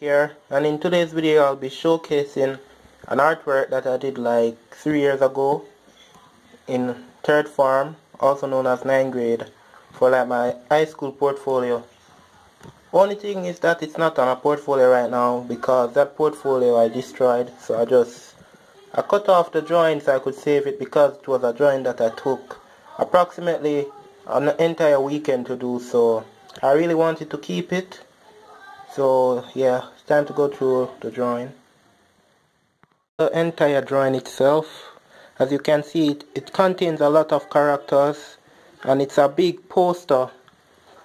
here and in today's video I'll be showcasing an artwork that I did like three years ago in third form also known as ninth grade for like my high school portfolio. Only thing is that it's not on a portfolio right now because that portfolio I destroyed so I just I cut off the drawing so I could save it because it was a drawing that I took approximately an entire weekend to do so I really wanted to keep it so yeah it's time to go through the drawing. The entire drawing itself as you can see it, it contains a lot of characters and it's a big poster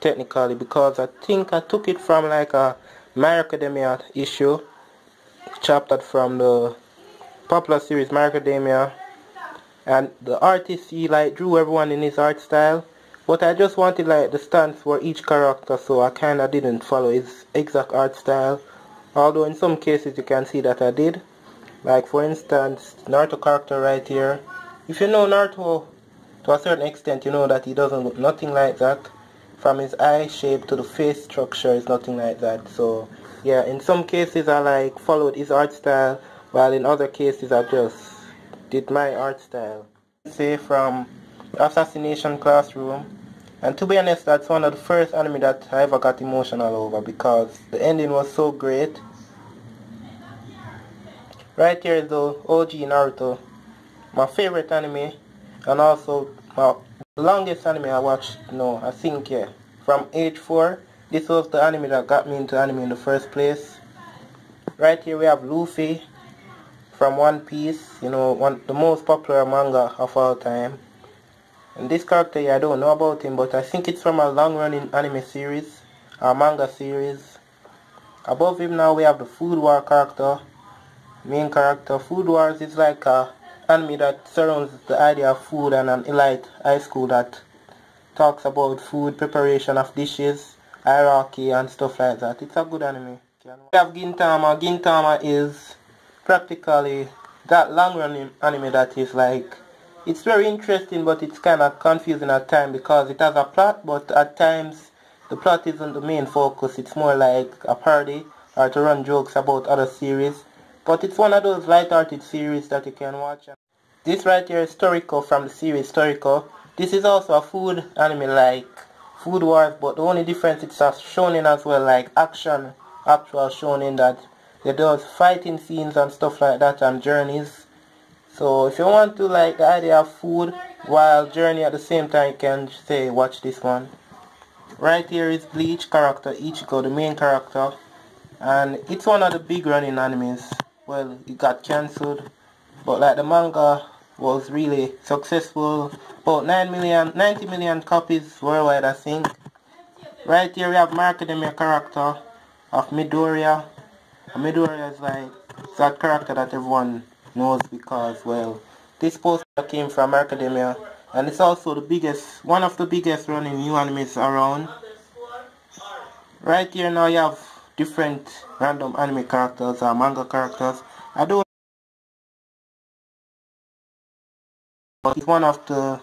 technically because I think I took it from like a My Academia issue chapter from the popular series My Academia and the artist he like drew everyone in his art style but I just wanted like the stance for each character so I kinda didn't follow his exact art style. Although in some cases you can see that I did. Like for instance, Naruto character right here. If you know Naruto to a certain extent you know that he doesn't look nothing like that. From his eye shape to the face structure is nothing like that. So yeah, in some cases I like followed his art style while in other cases I just did my art style. Say from Assassination Classroom. And to be honest, that's one of the first anime that I ever got emotional over because the ending was so great. Right here is the OG Naruto, my favorite anime, and also my longest anime I watched, no, I think, yeah, from age 4. This was the anime that got me into anime in the first place. Right here we have Luffy from One Piece, you know, one the most popular manga of all time. And this character I don't know about him, but I think it's from a long-running anime series, a manga series. Above him now we have the Food War character, main character. Food Wars is like a anime that surrounds the idea of food and an elite high school that talks about food, preparation of dishes, hierarchy and stuff like that. It's a good anime. We have Gintama. Gintama is practically that long-running anime that is like it's very interesting, but it's kind of confusing at times because it has a plot, but at times the plot isn't the main focus. It's more like a parody or to run jokes about other series. But it's one of those light-hearted series that you can watch. This right here is Toriko from the series Toriko. This is also a food anime like Food Wars, but the only difference it's a shonen as well, like action, actual shonen that they does fighting scenes and stuff like that and journeys. So if you want to like the idea of food while journey at the same time you can say watch this one. Right here is Bleach character Ichigo, the main character. And it's one of the big running animes. Well, it got cancelled. But like the manga was really successful. About 9 million, 90 million copies worldwide I think. Right here we have My Academia character of Midoriya. Midoriya is like that character that everyone knows because, well, this poster came from Academia and it's also the biggest, one of the biggest running new animes around. Right here now you have different random anime characters or manga characters. I don't it's one of the